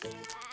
Bye.